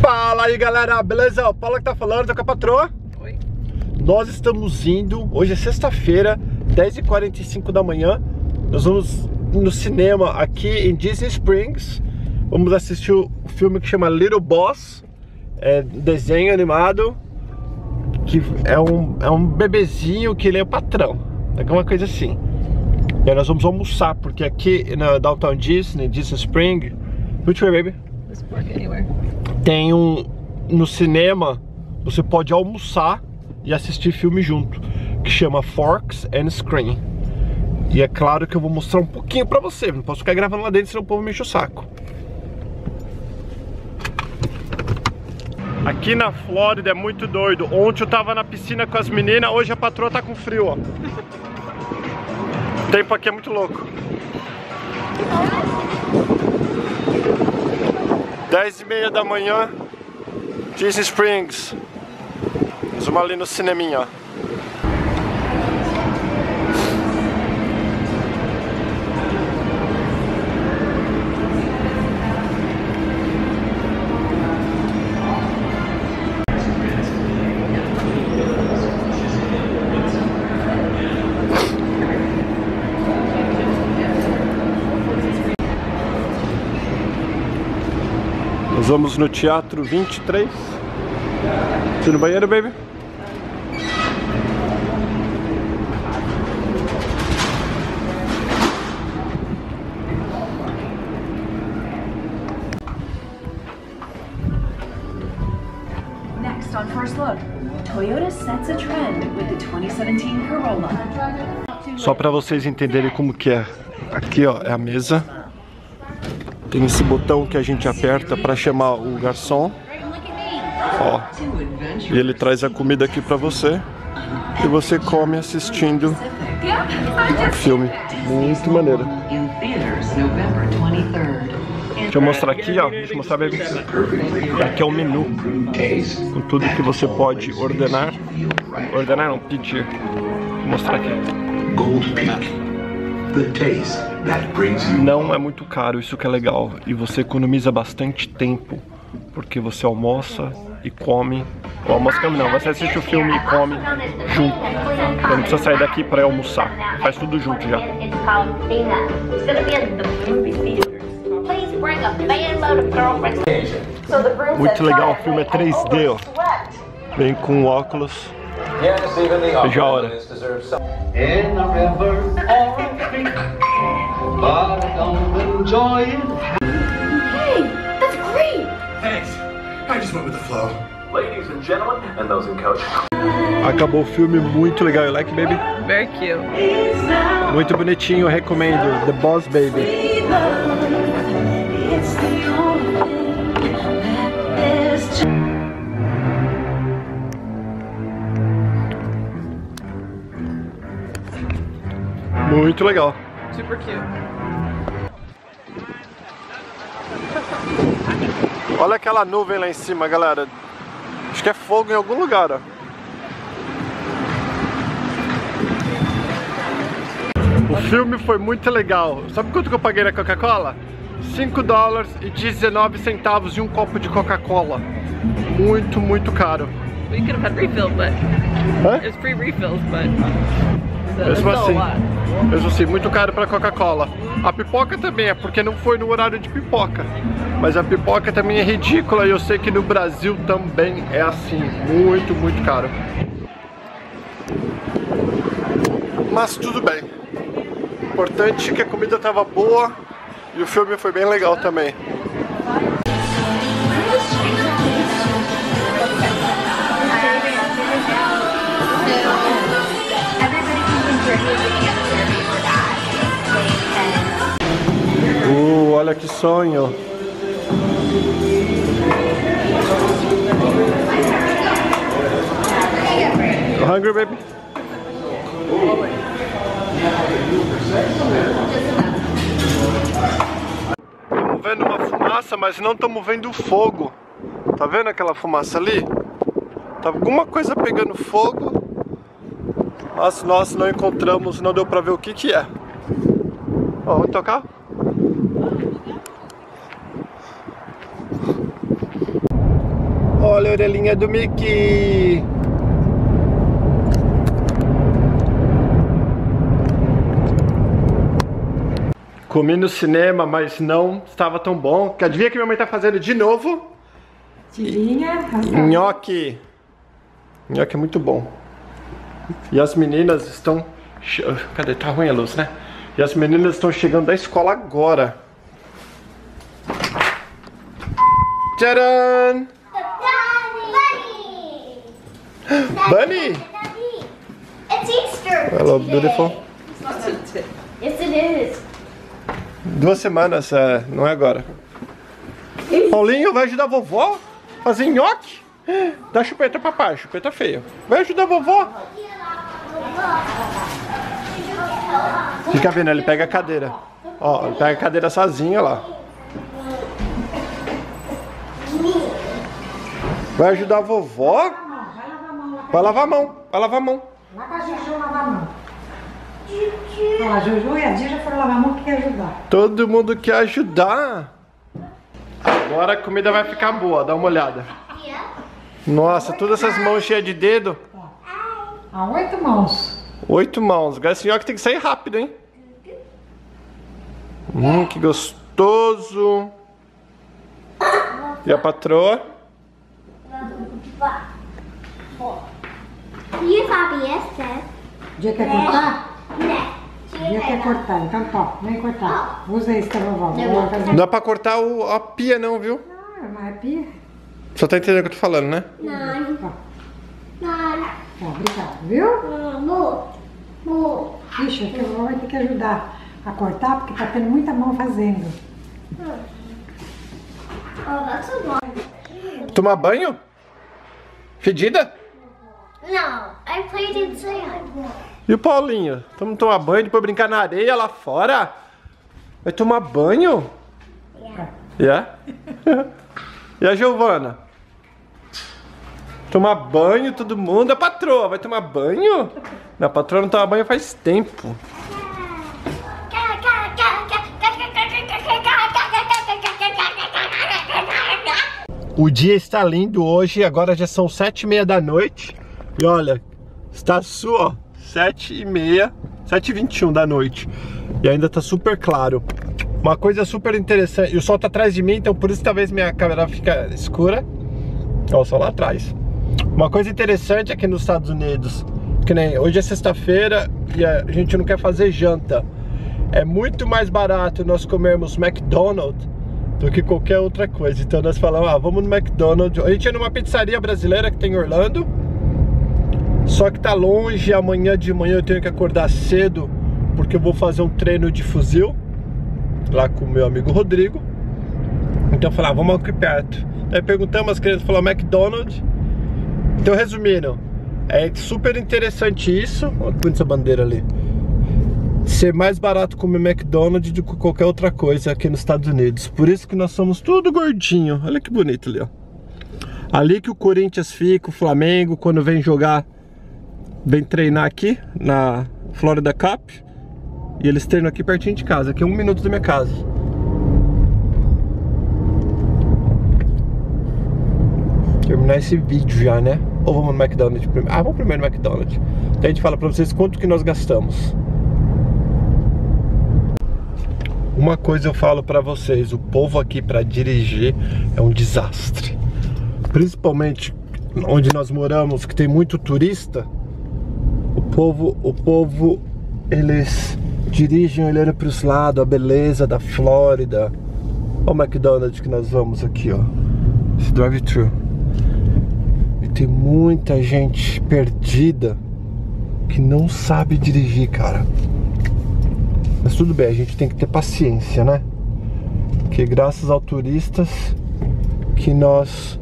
Fala aí galera, beleza? O Paulo que tá falando, tô com a patroa. Oi. Nós estamos indo, hoje é sexta-feira, 10h45 da manhã. Nós vamos no cinema aqui em Disney Springs. Vamos assistir o filme que chama Little Boss. É desenho animado Que é um, é um bebezinho que ele é o patrão Alguma coisa assim E aí nós vamos almoçar, porque aqui na Downtown Disney, Disney Springs Which way baby? Park anywhere. tem um no cinema você pode almoçar e assistir filme junto que chama Forks and Screen e é claro que eu vou mostrar um pouquinho pra você não posso ficar gravando lá dentro senão o povo me enche o saco aqui na Flórida é muito doido ontem eu tava na piscina com as meninas hoje a patroa tá com frio ó o tempo aqui é muito louco 10 e meia da manhã, Disney Springs. Vamos ali no cineminha. ó. Vamos no Teatro 23. Você no banheiro, baby? Next on First Look, Toyota sets a trend with the 2017 Corolla. Só para vocês entenderem como que é. Aqui, ó, é a mesa. Tem esse botão que a gente aperta para chamar o garçom. Ó. E ele traz a comida aqui para você. E você come assistindo o filme. Muito maneiro. in theaters November 23rd. Deixa eu mostrar aqui, ó. Deixa eu mostrar bem. Aqui é o menu. Com tudo que você pode ordenar. Ordenar não, pedir. Vou mostrar aqui. Gold Peak. Não é muito caro, isso que é legal. E você economiza bastante tempo. Porque você almoça e come. Ou almoça come não, você assiste o filme e come junto. Então não precisa sair daqui pra ir almoçar. Faz tudo junto já. Muito legal, "Try o filme é it." 3D, ó. Vem com óculos. Veja a hora. But I don't enjoy it. Hey, that's great. Thanks. I just went with the flow. Ladies and gentlemen, and those in coach. Acabou o filme, muito legal. You like, baby? Very cute. Muito bonitinho, recomendo. The Boss Baby. Muito legal. Super cute. Olha aquela nuvem lá em cima, galera. Acho que é fogo em algum lugar, ó. O filme foi muito legal. Sabe quanto que eu paguei na Coca-Cola? 5 dólares e 19 centavos de um copo de Coca-Cola. Muito, muito caro. We could have had refills, but Hã? it's free refills, but so it's Mesmo assim, lot. mesmo assim, muito caro pra Coca-Cola. A pipoca também é porque não foi no horário de pipoca. Mas a pipoca também é ridícula e eu sei que no Brasil também é assim. Muito, muito caro. Mas tudo bem. Importante é que a comida tava boa e o filme foi bem legal também. Olha que sonho. Hungry, baby? Estamos vendo uma fumaça, mas não estamos vendo fogo. Tá vendo aquela fumaça ali? Tá alguma coisa pegando fogo. Mas nós não encontramos, não deu pra ver o que que é. Ó, vamos tocar? Olha a orelhinha do Mickey. Comi no cinema, mas não estava tão bom. Que adivinha que minha mãe tá fazendo de novo? Tirinha. Nhoque. Nhoque é muito bom. E as meninas estão... Cadê? Tá ruim a luz, né? E as meninas estão chegando da escola agora. Tcharam! Bunny! It's Easter. Hello, beautiful. Yes, it is. Duas semanas, é, não é agora. Paulinho, vai ajudar a vovó a fazer nhoque? Dá chupeta pra papai, chupeta feia. Vai ajudar a vovó. Fica vendo, ele pega a cadeira. Ó, ele pega a cadeira sozinho, lá. Vai ajudar a vovó? Vai lavar a mão, vai lavar a mão. Lá com a Juju lavar a mão. Ó, a Juju e a Dia já foram lavar a mão que quer ajudar. Todo mundo quer ajudar. Agora a comida vai ficar boa, dá uma olhada. Nossa, todas essas mãos cheias de dedo. Há oito mãos. Oito mãos. Agora esse nhoque tem que sair rápido, hein? Hum, que gostoso. E a patroa? You copy essa? Dia quer cortar? Né? Dia quer cortar. Então, top. Vem cortar. Usa esse que a vovó. Não dá pra cortar o- a pia não, viu? Ah, mas é pia. Só tá entendendo o que eu tô falando, né? Não. Ó, Não. ó, obrigado. Viu? Mu. Mu. Ixi, aqui a vovó vai ter que ajudar a cortar, porque tá tendo muita mão fazendo. Oh, lot. Tomar banho? Fedida? No, I played inside. E o Paulinho? Vamos tomar banho, depois brincar na areia lá fora? Vai tomar banho? Yeah. e a Giovana? Tomar banho, todo mundo. A patroa vai tomar banho? Não, a patroa não toma banho faz tempo. O dia está lindo hoje, agora já são sete e meia da noite. E olha, está sua, sete e meia, sete e vinte e um da noite. E ainda tá super claro. Uma coisa super interessante, e o sol tá atrás de mim, então por isso talvez minha câmera fica escura. Ó, o sol lá atrás. Uma coisa interessante aqui nos Estados Unidos, que nem hoje é sexta-feira e a gente não quer fazer janta. É muito mais barato nós comermos McDonald's do que qualquer outra coisa. Então nós falamos, ah, vamos no McDonald's. A gente ia numa pizzaria brasileira que tem em Orlando. Só que tá longe, amanhã de manhã eu tenho que acordar cedo porque eu vou fazer um treino de fuzil lá com o meu amigo Rodrigo. Então eu falei, ah, vamos aqui perto. Aí perguntamos, as crianças falaram McDonald's. Então resumindo, é super interessante isso. Olha essa bandeira ali ser mais barato comer McDonald's do que qualquer outra coisa aqui nos Estados Unidos. Por isso que nós somos tudo gordinho. Olha que bonito ali, ó. Ali que o Corinthians fica, o Flamengo, quando vem jogar, vem treinar aqui na Florida Cup. E eles treinam aqui pertinho de casa, aqui é um minuto da minha casa. Terminar esse vídeo já, né? Ou vamos no McDonald's primeiro? Ah, vamos primeiro no McDonald's. Daí a gente fala pra vocês quanto que nós gastamos. Uma coisa eu falo pra vocês, o povo aqui pra dirigir é um desastre. Principalmente onde nós moramos, que tem muito turista. O povo, o povo, eles dirigem olhando para os lados, a beleza da Flórida. Olha o McDonald's que nós vamos aqui, ó. Esse drive-thru. E tem muita gente perdida que não sabe dirigir, cara. Mas tudo bem, a gente tem que ter paciência, né? Que graças ao turistas que nós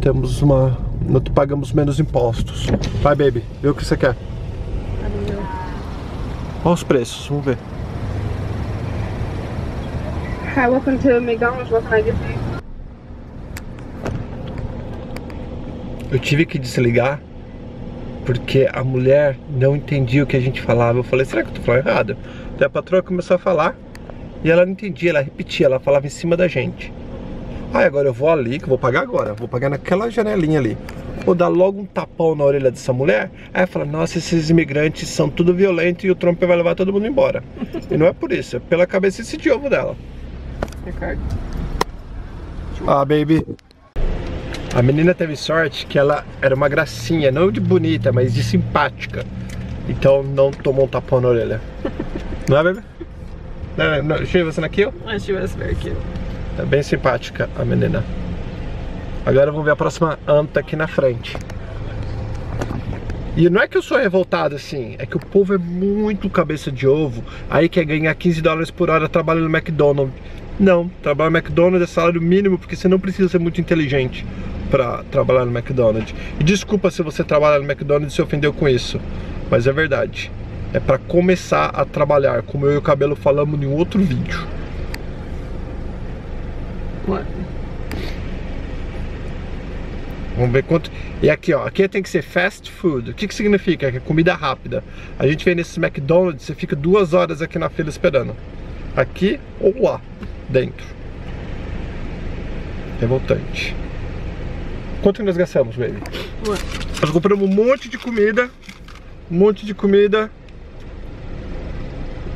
temos uma. Nós pagamos menos impostos. Vai, baby, vê o que você quer. Olha os preços, vamos ver. Hi, welcome to McDonald's. What can I get for you? Eu tive que desligar porque a mulher não entendia o que a gente falava. Eu falei, será que eu tô falando errado? Daí a patroa começou a falar e ela não entendia, ela repetia, ela falava em cima da gente. Ah, agora eu vou ali, que eu vou pagar agora, vou pagar naquela janelinha ali. Vou dar logo um tapão na orelha dessa mulher. Aí fala, nossa, esses imigrantes são tudo violentos e o Trump vai levar todo mundo embora. e não é por isso, é pela cabeça de ovo dela. Card. Ah, baby. A menina teve sorte que ela era uma gracinha, não de bonita, mas de simpática. Então não tomou um tapão na orelha. não é, deixa eu ver você naquilo. Oh, she was very cute. É bem simpática a menina. Agora vamos ver a próxima anta aqui na frente. E não é que eu sou revoltado assim, é que o povo é muito cabeça de ovo, aí quer ganhar 15 dólares por hora trabalhando no McDonald's. Não, trabalhar no McDonald's é salário mínimo porque você não precisa ser muito inteligente para trabalhar no McDonald's. E desculpa se você trabalha no McDonald's e se ofendeu com isso, mas é verdade. É para começar a trabalhar, como eu e o Cabelo falamos em outro vídeo. What? Vamos ver quanto. E aqui, ó, aqui tem que ser fast food. O que, que significa? Que é comida rápida. A gente vem nesses McDonald's, você fica duas horas aqui na fila esperando. Aqui ou lá, dentro. Revoltante. Quanto nós gastamos, baby? What? Nós compramos um monte de comida. Um monte de comida.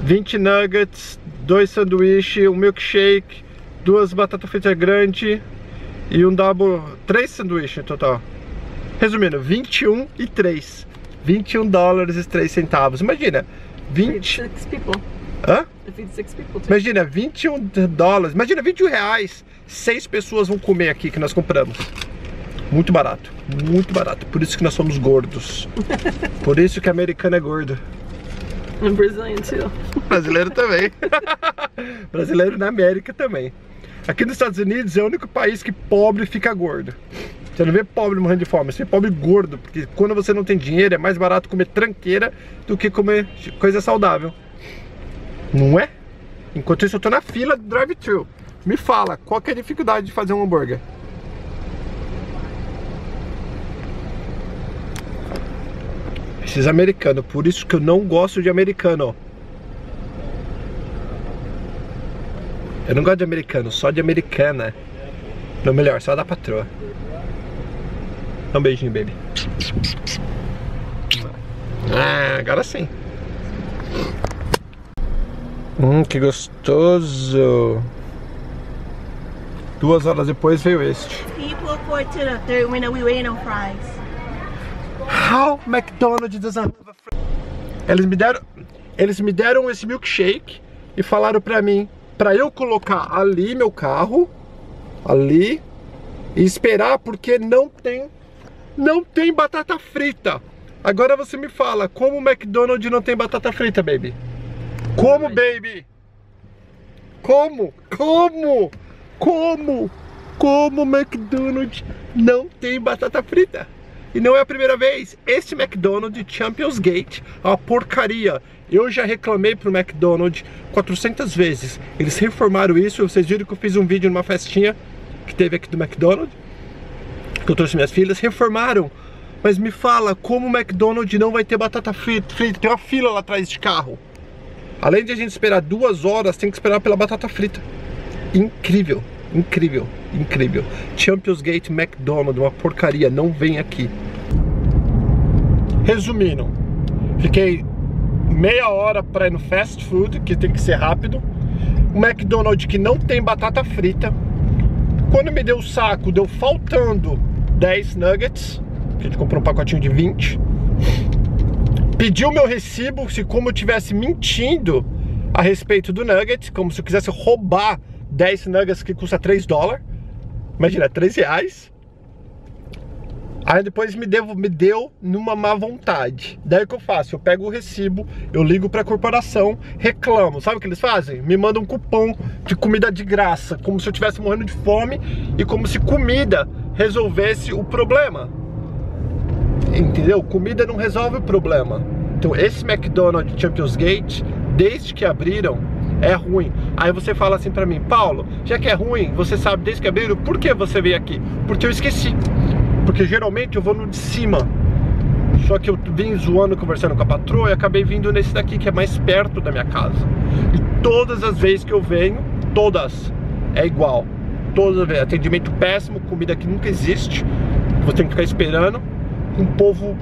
20 nuggets, dois sanduíches, um milkshake, duas batatas fritas grandes e um double, três sanduíches no total. Resumindo, 21 e 3. 21 dólares e 3 centavos. Imagina, Feed 20. six people. Hã? I feed six people too. Imagina, 21 dólares. Imagina, 21 reais. Seis pessoas vão comer aqui que nós compramos. Muito barato, muito barato. Por isso que nós somos gordos. Por isso que americano é gordo. I'm Brazilian too. Brasileiro também. Brasileiro na América também. Aqui nos Estados Unidos é o único país que pobre fica gordo. Você não vê pobre morrendo de fome, você vê pobre gordo, porque quando você não tem dinheiro é mais barato comer tranqueira do que comer coisa saudável. Não é? Enquanto isso eu tô na fila do drive-thru. Me fala, qual que é a dificuldade de fazer um hambúrguer? Esses americanos, por isso que eu não gosto de americano. Eu não gosto de americano, só de americana. Não, melhor, só da patroa. Um beijinho, baby. Ah, agora sim. Hum, que gostoso. Duas horas depois veio este. Forward to the third window? We waiting on fries. How McDonald's doesn't have a Eles me deram, eles me deram esse milkshake e falaram pra mim pra eu colocar ali meu carro, ali e esperar porque não tem não tem batata frita. Agora você me fala, como o McDonald's não tem batata frita, baby? Como, baby? Como? Como? Como? Como o McDonald's não tem batata frita? E não é a primeira vez. Este McDonald's Champions Gate é uma porcaria. Eu já reclamei pro McDonald's 400 vezes. Eles reformaram isso. Vocês viram que eu fiz um vídeo numa festinha que teve aqui do McDonald's. Que eu trouxe minhas filhas. Reformaram. Mas me fala, como o McDonald's não vai ter batata frita? frita? Tem uma fila lá atrás de carro. Além de a gente esperar duas horas, tem que esperar pela batata frita. Incrível, incrível, incrível. Champions Gate McDonald's, uma porcaria, não vem aqui. Resumindo, fiquei meia hora para ir no fast food, que tem que ser rápido. O McDonald's que não tem batata frita. Quando me deu o saco, deu faltando 10 nuggets, que a gente comprou um pacotinho de 20 pediu meu recibo, se como eu estivesse mentindo a respeito do nugget, como se eu quisesse roubar 10 nuggets que custa 3 dólares. Imagina, 3 reais. Aí depois me deu, me deu numa má vontade. Daí o que eu faço? Eu pego o recibo, eu ligo pra corporação, reclamo. Sabe o que eles fazem? Me mandam um cupom de comida de graça, como se eu estivesse morrendo de fome e como se comida resolvesse o problema. Entendeu? Comida não resolve o problema. Então esse McDonald's Champions Gate, desde que abriram, é ruim. Aí você fala assim pra mim, Paulo, já que é ruim, você sabe desde que abriram, por que você veio aqui? Porque eu esqueci. Porque geralmente eu vou no de cima. Só que eu vim zoando, conversando com a patroa e acabei vindo nesse daqui, que é mais perto da minha casa. E todas as vezes que eu venho, todas, é igual. Todas as vezes, atendimento péssimo, comida que nunca existe. Você tem que ficar esperando. Um povo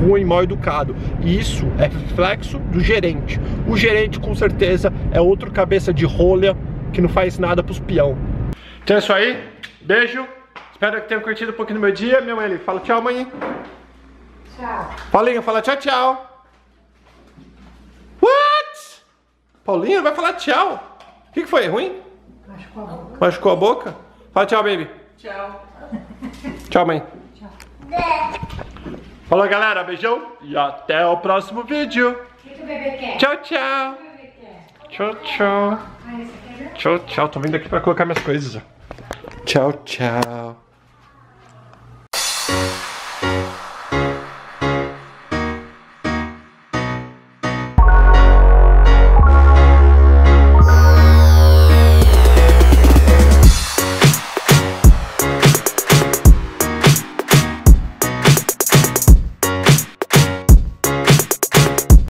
ruim, mal educado. E isso é reflexo do gerente. O gerente, com certeza, é outro cabeça de rolha que não faz nada pros peão. Então é isso aí. Beijo. Espero que tenham curtido um pouquinho do meu dia. Minha mãe ali, fala tchau, mãe. Tchau. Paulinha, fala tchau, tchau. What? Paulinha vai falar tchau. O que, que foi? Ruim? Machucou a boca. Machucou a boca? Fala tchau, baby. Ciao. Tchau, mãe. Falou, galera. Beijão. E até o próximo vídeo. O que, que o bebê quer? Tchau, tchau. O que o bebê quer? Tchau, tchau. Ah, é Tchau, tchau. Tô vindo aqui pra colocar minhas coisas. Tchau, tchau.